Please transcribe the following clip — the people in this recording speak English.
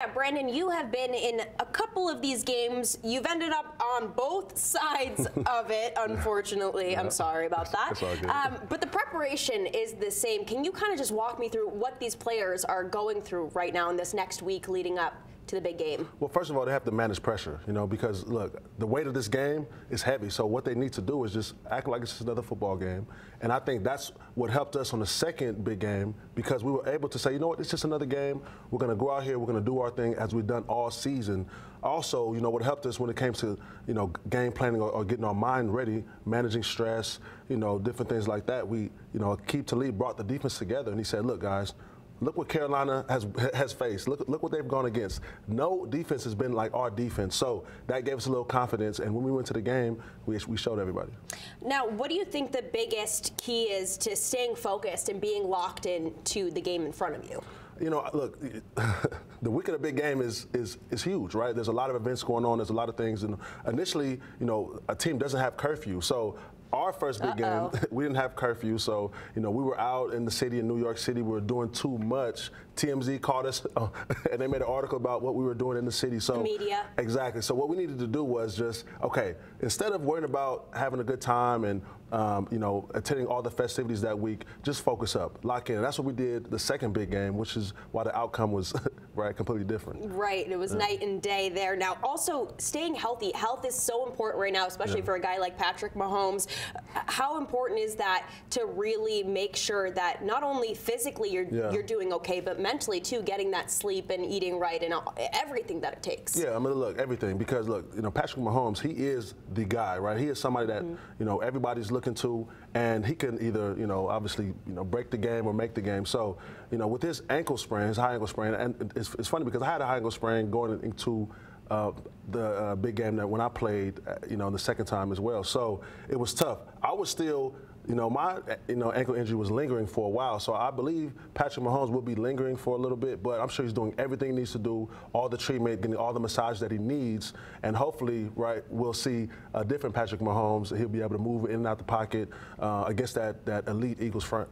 Yeah, Brandon, you have been in a couple of these games. You've ended up on both sides of it, unfortunately. I'm sorry about that. It's all good. Um, but the preparation is the same. Can you kind of just walk me through what these players are going through right now in this next week leading up to the big game? Well, first of all, they have to manage pressure, you know, because look, the weight of this game is heavy. So what they need to do is just act like it's just another football game. And I think that's what helped us on the second big game because we were able to say, you know what, it's just another game. We're going to go out here, we're going to do our thing as we've done all season. Also, you know, what helped us when it came to, you know, game planning or, or getting our mind ready, managing stress, you know, different things like that. We, you know, Aqib Talib brought the defense together and he said, look, guys, Look what Carolina has has faced. Look look what they've gone against. No defense has been like our defense. So that gave us a little confidence. And when we went to the game, we, we showed everybody. Now, what do you think the biggest key is to staying focused and being locked into the game in front of you? You know, look, the week of the big game is, is is huge, right? There's a lot of events going on. There's a lot of things, and initially, you know, a team doesn't have curfew, so our first big Uh-oh. game, we didn't have curfew, so you know we were out in the city in New York City. We were doing too much. TMZ called us, uh, and they made an article about what we were doing in the city. So The media. exactly. So what we needed to do was just okay. Instead of worrying about having a good time and um, you know attending all the festivities that week, just focus up, lock in. And that's what we did the second big game, which is why the outcome was right completely different. Right, it was night and day there. Now, also staying healthy. Health is so important right now, especially Yeah. for a guy like Patrick Mahomes. How important is that to really make sure that not only physically you're Yeah. you're doing okay, but mentally too, getting that sleep and eating right and all, everything that it takes. Yeah, I mean, look, everything because look, you know, Patrick Mahomes, he is the guy, right? He is somebody that you know everybody's looking to, and he can either, you know, obviously, you know, break the game or make the game. So, you know, with his ankle sprain, his high ankle sprain, and it's, it's funny because I had a high ankle sprain going into. Uh, the uh, big game that when I played, uh, you know, the second time as well. So it was tough. I was still you know, my you know ankle injury was lingering for a while, so I believe Patrick Mahomes will be lingering for a little bit, but I'm sure he's doing everything he needs to do, all the treatment, getting all the massage that he needs, and hopefully, right, we'll see a different Patrick Mahomes. He'll be able to move in and out the pocket uh, against that that elite Eagles front.